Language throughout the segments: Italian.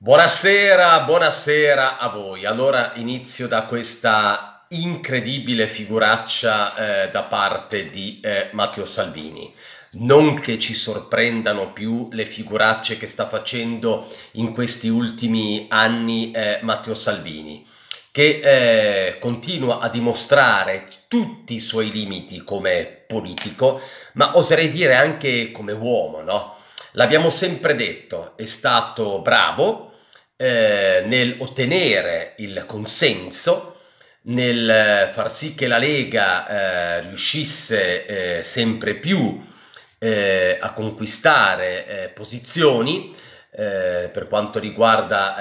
Buonasera, buonasera a voi. Allora inizio da questa incredibile figuraccia eh, da parte di eh, Matteo Salvini. Non che ci sorprendano più le figuracce che sta facendo in questi ultimi anni eh, Matteo Salvini, che eh, continua a dimostrare tutti i suoi limiti come politico, ma oserei dire anche come uomo, no? L'abbiamo sempre detto, è stato bravo, eh, nel ottenere il consenso, nel far sì che la Lega eh, riuscisse eh, sempre più eh, a conquistare eh, posizioni eh, per quanto riguarda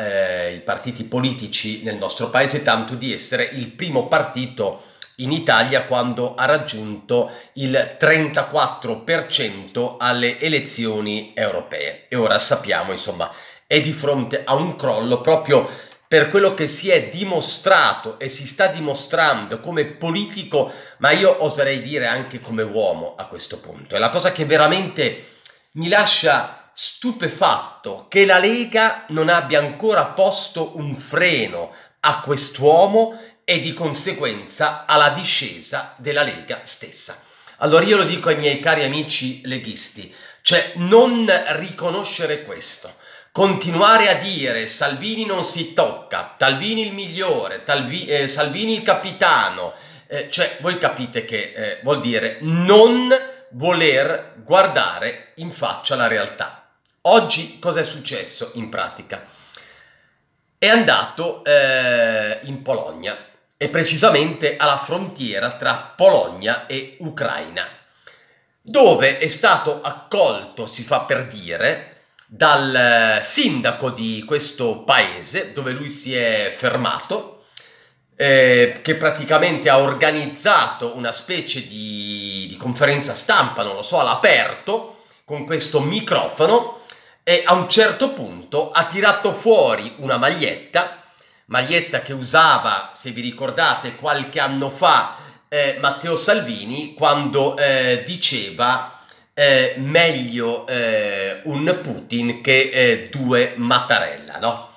i partiti politici nel nostro paese, tanto di essere il primo partito in Italia quando ha raggiunto il 34% alle elezioni europee. E ora sappiamo, insomma, è di fronte a un crollo proprio per quello che si è dimostrato e si sta dimostrando come politico, ma io oserei dire anche come uomo a questo punto. È la cosa che veramente mi lascia stupefatto che la Lega non abbia ancora posto un freno a quest'uomo e di conseguenza alla discesa della Lega stessa. Allora io lo dico ai miei cari amici leghisti, cioè non riconoscere questo continuare a dire Salvini non si tocca, Talvini il migliore, Talvi, eh, Salvini il capitano, eh, cioè voi capite che eh, vuol dire non voler guardare in faccia la realtà. Oggi cosa è successo in pratica? È andato eh, in Polonia e precisamente alla frontiera tra Polonia e Ucraina, dove è stato accolto, si fa per dire, dal eh, sindaco di questo paese dove lui si è fermato, eh, che praticamente ha organizzato una specie di, di conferenza stampa, non lo so, all'aperto, con questo microfono e a un certo punto ha tirato fuori una maglietta, maglietta che usava, se vi ricordate, qualche anno fa eh, Matteo Salvini quando eh, diceva eh, meglio eh, un Putin che eh, due Mattarella, no?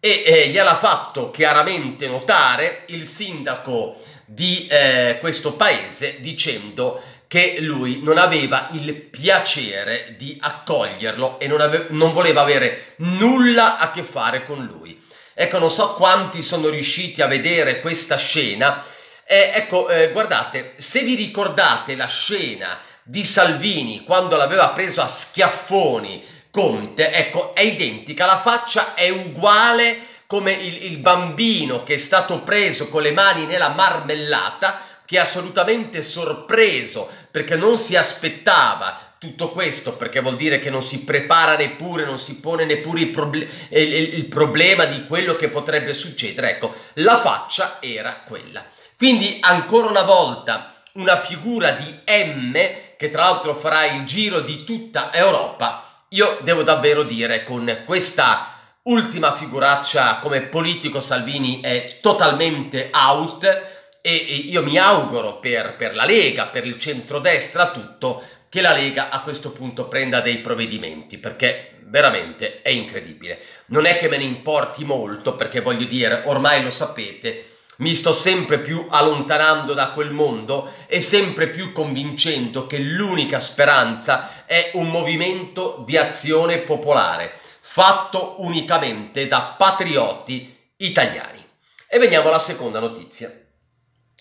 E eh, gliel'ha fatto chiaramente notare il sindaco di eh, questo paese dicendo che lui non aveva il piacere di accoglierlo e non, ave- non voleva avere nulla a che fare con lui. Ecco, non so quanti sono riusciti a vedere questa scena. Eh, ecco, guardate, se vi ricordate la scena di Salvini quando l'aveva preso a schiaffoni Conte, ecco, è identica, la faccia è uguale come il, il bambino che è stato preso con le mani nella marmellata, che è assolutamente sorpreso perché non si aspettava tutto questo perché vuol dire che non si prepara neppure, non si pone neppure il, proble- il, il, problema di quello che potrebbe succedere. Ecco, la faccia era quella. Quindi ancora una volta una figura di M che tra l'altro farà il giro di tutta Europa, io devo davvero dire con questa ultima figuraccia come politico Salvini è totalmente out e, io mi auguro per, per la Lega, per il centrodestra tutto, che la Lega a questo punto prenda dei provvedimenti perché veramente è incredibile. Non è che me ne importi molto perché voglio dire, ormai lo sapete, mi sto sempre più allontanando da quel mondo e sempre più convincendo che l'unica speranza è un movimento di azione popolare, fatto unicamente da patrioti italiani. E veniamo alla seconda notizia.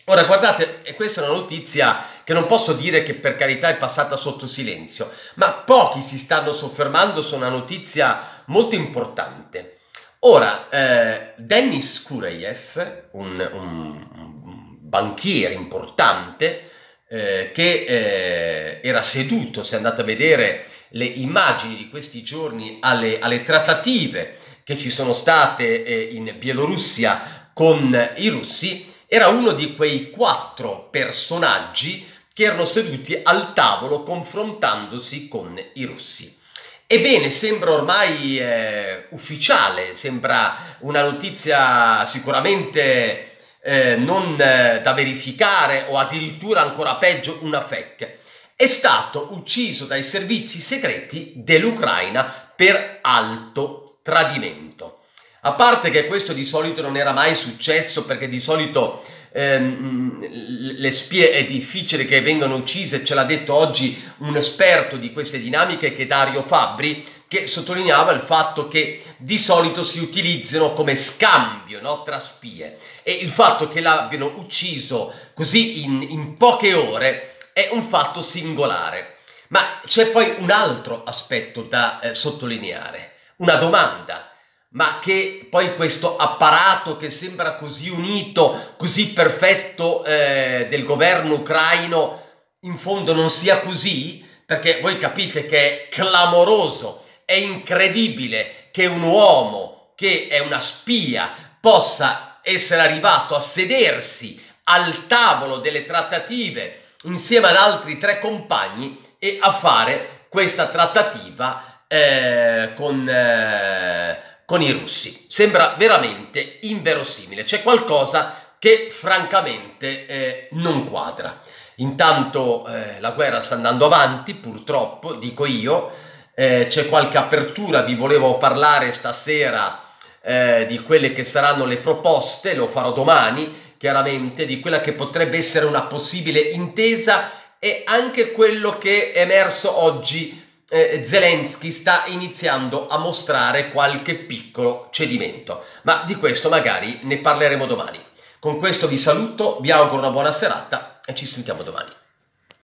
Ora guardate, questa è una notizia che non posso dire che per carità è passata sotto silenzio, ma pochi si stanno soffermando su una notizia molto importante. Ora, eh, Dennis Kureyev, un, un, un banchiere importante, eh, che eh, era seduto, se andate a vedere le immagini di questi giorni alle, alle trattative che ci sono state eh, in Bielorussia con i russi, era uno di quei quattro personaggi che erano seduti al tavolo confrontandosi con i russi. Ebbene, sembra ormai eh, ufficiale, sembra una notizia sicuramente eh, non eh, da verificare o addirittura ancora peggio una fake. È stato ucciso dai servizi segreti dell'Ucraina per alto tradimento. A parte che questo di solito non era mai successo perché di solito ehm, le spie è difficile che vengano uccise, ce l'ha detto oggi un esperto di queste dinamiche che è Dario Fabbri, che sottolineava il fatto che di solito si utilizzano come scambio no, tra spie. E il fatto che l'abbiano ucciso così in, in poche ore è un fatto singolare. Ma c'è poi un altro aspetto da eh, sottolineare, una domanda ma che poi questo apparato che sembra così unito, così perfetto eh, del governo ucraino, in fondo non sia così, perché voi capite che è clamoroso, è incredibile che un uomo che è una spia possa essere arrivato a sedersi al tavolo delle trattative insieme ad altri tre compagni e a fare questa trattativa eh, con... Eh, con i russi. Sembra veramente inverosimile, c'è qualcosa che francamente eh, non quadra. Intanto eh, la guerra sta andando avanti, purtroppo, dico io, eh, c'è qualche apertura, vi volevo parlare stasera eh, di quelle che saranno le proposte, lo farò domani, chiaramente, di quella che potrebbe essere una possibile intesa e anche quello che è emerso oggi eh, Zelensky sta iniziando a mostrare qualche piccolo cedimento, ma di questo magari ne parleremo domani. Con questo vi saluto, vi auguro una buona serata e ci sentiamo domani.